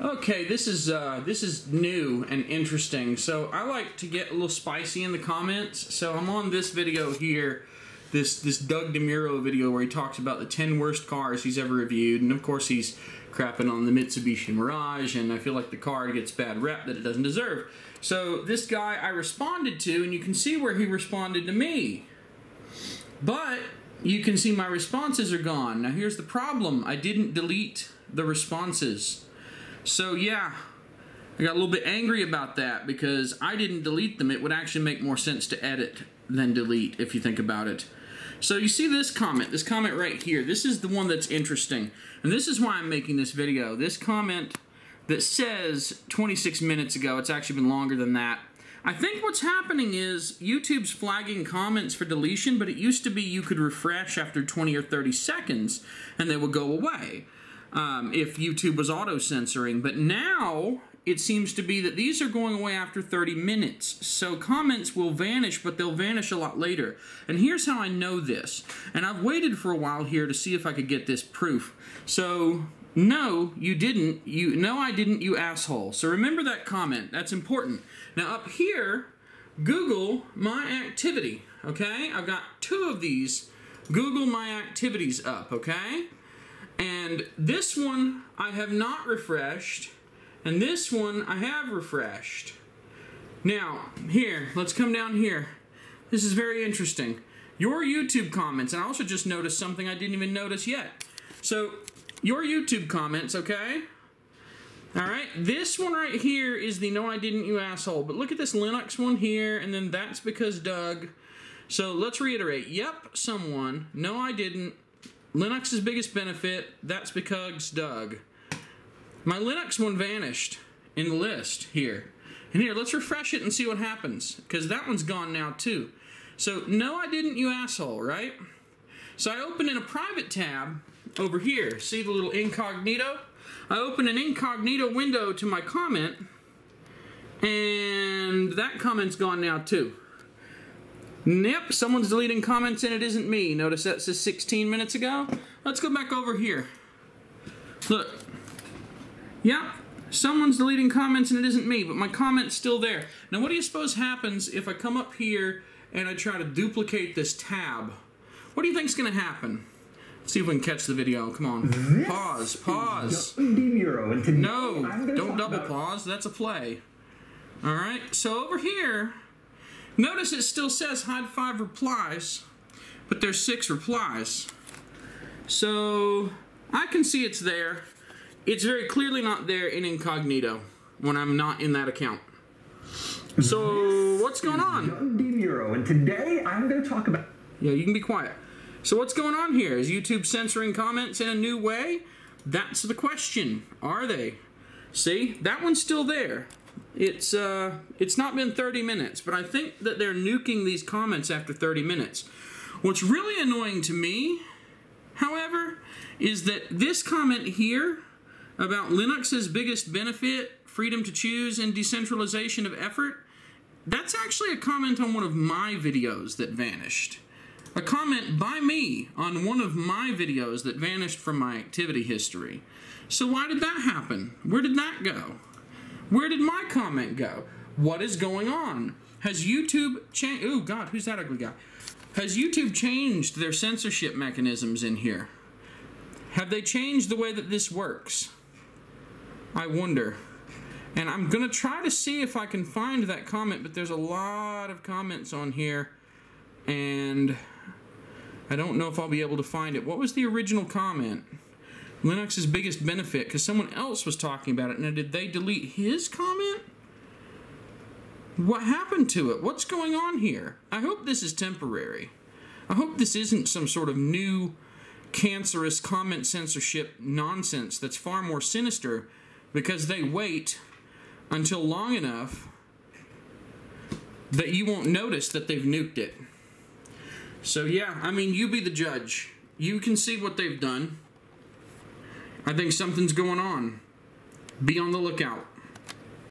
Okay, this is uh, this is new and interesting. So I like to get a little spicy in the comments. So I'm on this video here, this this Doug DeMuro video where he talks about the 10 worst cars he's ever reviewed, and of course he's crapping on the Mitsubishi Mirage, and I feel like the car gets bad rep that it doesn't deserve. So this guy I responded to, and you can see where he responded to me. But you can see my responses are gone. Now here's the problem. I didn't delete the responses. So yeah, I got a little bit angry about that because I didn't delete them. It would actually make more sense to edit than delete if you think about it. So you see this comment, this comment right here. This is the one that's interesting. And this is why I'm making this video. This comment that says 26 minutes ago, it's actually been longer than that. I think what's happening is YouTube's flagging comments for deletion, but it used to be you could refresh after 20 or 30 seconds and they would go away um, if YouTube was auto censoring. But now it seems to be that these are going away after 30 minutes. So comments will vanish, but they'll vanish a lot later. And here's how I know this. And I've waited for a while here to see if I could get this proof. So no, you didn't. You no, I didn't. You asshole. So remember that comment. That's important. Now up here, Google my activity. Okay, I've got two of these. Google my activities up. Okay, and this one I have not refreshed, and this one I have refreshed. Now here, let's come down here. This is very interesting. Your YouTube comments, and I also just noticed something I didn't even notice yet. So your YouTube comments, okay? All right, this one right here is the no I didn't you asshole, but look at this Linux one here, and then that's because Doug. So let's reiterate, yep, someone, no I didn't, Linux's biggest benefit, that's because Doug. My Linux one vanished in the list here. And here, let's refresh it and see what happens, because that one's gone now too. So, no I didn't you asshole, right? So I open in a private tab over here. See the little incognito? I open an incognito window to my comment, and that comment's gone now too. Yep, someone's deleting comments and it isn't me. Notice that says 16 minutes ago. Let's go back over here. Look. Yep, someone's deleting comments and it isn't me, but my comment's still there. Now what do you suppose happens if I come up here and I try to duplicate this tab? What do you think's gonna happen? See if we can catch the video. Come on. This pause. Pause. DeMuro, and today No, don't double pause. That's a play. All right. So over here, notice it still says hide five replies, but there's six replies. So I can see it's there. It's very clearly not there in incognito when I'm not in that account. So what's going on? Doug DeMuro, and today I'm going to talk about Yeah, you can be quiet. So what's going on here? Is YouTube censoring comments in a new way? That's the question. Are they? See, that one's still there. It's uh, it's not been 30 minutes, but I think that they're nuking these comments after 30 minutes. What's really annoying to me, however, is that this comment here about Linux's biggest benefit, freedom to choose and decentralization of effort, that's actually a comment on one of my videos that vanished. A comment by me on one of my videos that vanished from my activity history. So why did that happen? Where did that go? Where did my comment go? What is going on? Has YouTube changed? Oh God, who's that ugly guy? Has YouTube changed their censorship mechanisms in here? Have they changed the way that this works? I wonder. And I'm gonna try to see if I can find that comment, but there's a lot of comments on here, and I don't know if I'll be able to find it. What was the original comment? Linux's biggest benefit, because someone else was talking about it. Now, did they delete his comment? What happened to it? What's going on here? I hope this is temporary. I hope this isn't some sort of new cancerous comment censorship nonsense that's far more sinister because they wait until long enough that you won't notice that they've nuked it. So, yeah, I mean, you be the judge. You can see what they've done. I think something's going on. Be on the lookout.